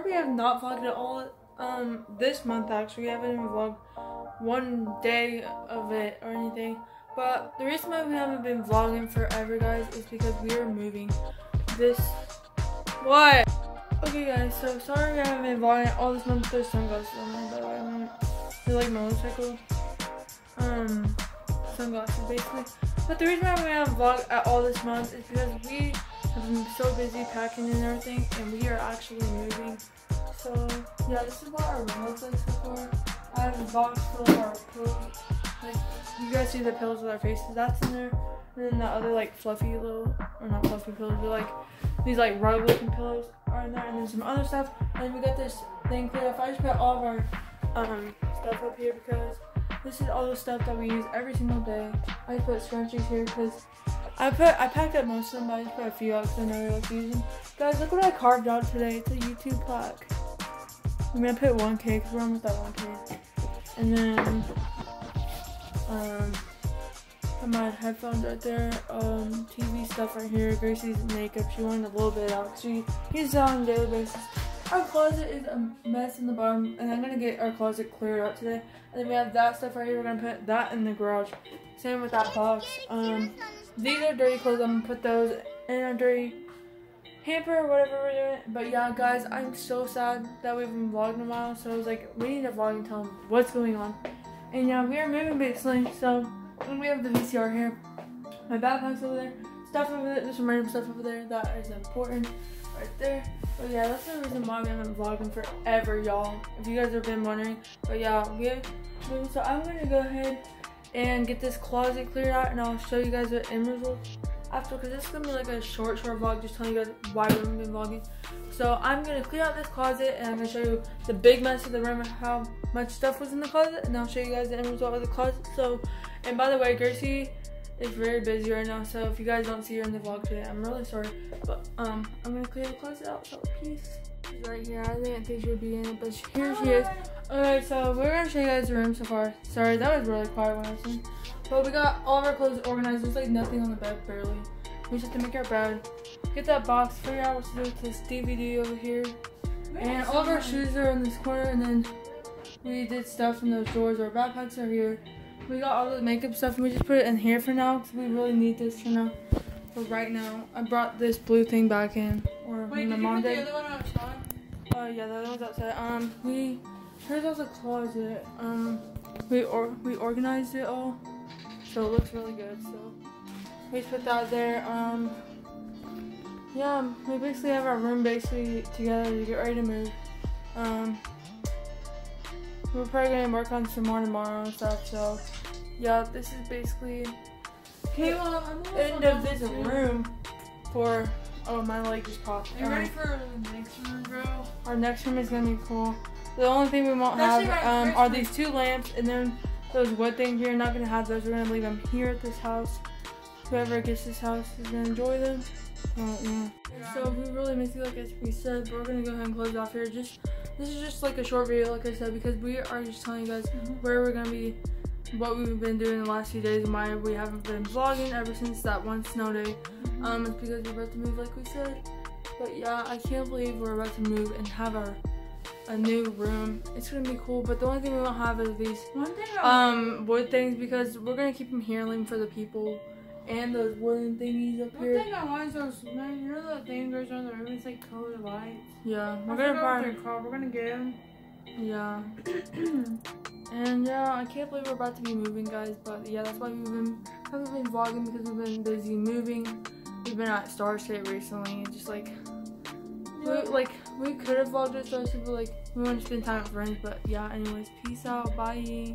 sorry we have not vlogged at all. Um, this month actually, we haven't even vlogged one day of it or anything. But the reason why we haven't been vlogging forever, guys, is because we are moving. This, what? Okay, guys, so sorry we haven't been vlogging all this month. There's sunglasses on me, by the way. They're like motorcycle, um, sunglasses, basically. But the reason why we haven't vlogged at all this month is because we been so busy packing and everything, and we are actually moving. So, yeah, this is what our room looks far. I have a box full of our pillows. Like, you guys see the pillows with our faces, that's in there. And then the other, like, fluffy little, or not fluffy pillows, but like, these, like, rug looking pillows are in there. And then some other stuff. And we got this thing cleared up. I just put all of our um, stuff up here because this is all the stuff that we use every single day. I put scrunchies here because I put I packed up most of them, but I just put a few out because I know you like using. Guys, look what I carved out today. It's a YouTube plaque. I'm gonna put 1K because we're almost at 1K. And then um my headphones right there, um, TV stuff right here, Gracie's makeup, she wanted a little bit out. She uses it on a daily basis. Our closet is a mess in the bottom, and I'm gonna get our closet cleared out today. And then we have that stuff right here, we're gonna put that in the garage. Same with that box. Um, these are dirty clothes, I'm gonna put those in a dirty hamper or whatever we're doing. But yeah, guys, I'm so sad that we've been vlogging a while, so I was like, we need to vlog and tell them what's going on. And yeah, we are moving basically, so we have the VCR here. My backpack's over there. Stuff over there. There's some random stuff over there that is important. Right there. But yeah, that's the reason why we haven't vlogging forever, y'all. If you guys have been wondering. But yeah, we have so I'm gonna go ahead and get this closet cleared out and I'll show you guys the end results after because this is gonna be like a short short vlog just telling you guys why we haven't been vlogging. So i'm gonna clear out this closet and i'm gonna show you the big mess of the room and how much stuff was in the closet and i'll show you guys the end result of the closet. So and by the way gracie is very busy right now so if you guys don't see her in the vlog today i'm really sorry but um i'm gonna clear the closet out so peace She's right here i didn't think she would be in it but here she is okay so we're gonna show you guys the room so far sorry that was really quiet when i was saying but we got all of our clothes organized. There's like nothing on the bed, barely. We just have to make our bed. Get that box, figure out what to do with this DVD over here. And all of our shoes are in this corner, and then we did stuff in those drawers. Our backpacks are here. We got all the makeup stuff, and we just put it in here for now, because we really need this for now. But right now, I brought this blue thing back in. Or Wait, my did mom you put did. the other one outside? Oh uh, yeah, the other one's outside. Um, we here's also a closet. Um, we or we organized it all. So it looks really good. So we just put that there. Um, yeah, we basically have our room basically together to get ready to move. Um, we're probably gonna work on some more tomorrow and stuff. So yeah, this is basically Okay, well, I'm end of this room for. Oh, my leg just popped. Are you Um, ready for the next? Our next room is gonna be cool. The only thing we won't That's have um, are these two lamps and then those wood things. We're not gonna have those. We're gonna leave them here at this house. Whoever gets this house is gonna enjoy them. Uh, yeah. So we really miss you, like as we said. But we're gonna go ahead and close off here. Just this is just like a short video, like I said, because we are just telling you guys where we're gonna be, what we've been doing the last few days, and why we haven't been vlogging ever since that one snow day. Um, it's because we're about to move, like we said. But yeah, I can't believe we're about to move and have our a new room. It's gonna be cool, but the only thing we won't have is these One thing um wood things because we're gonna keep them here for the people and those wooden thingies up One here. thing I want is those, man, you know the thing goes around the room, it's like colored lights. Yeah, I we're forgot gonna they're called, we're gonna get them. yeah. and yeah, I can't believe we're about to be moving, guys. But yeah, that's why we've been haven't been vlogging because we've been busy moving. We've been at Star Starscape recently, just like we, like we could have vlogged at Starscape, but like we want to spend time with friends. But yeah, anyways, peace out, bye.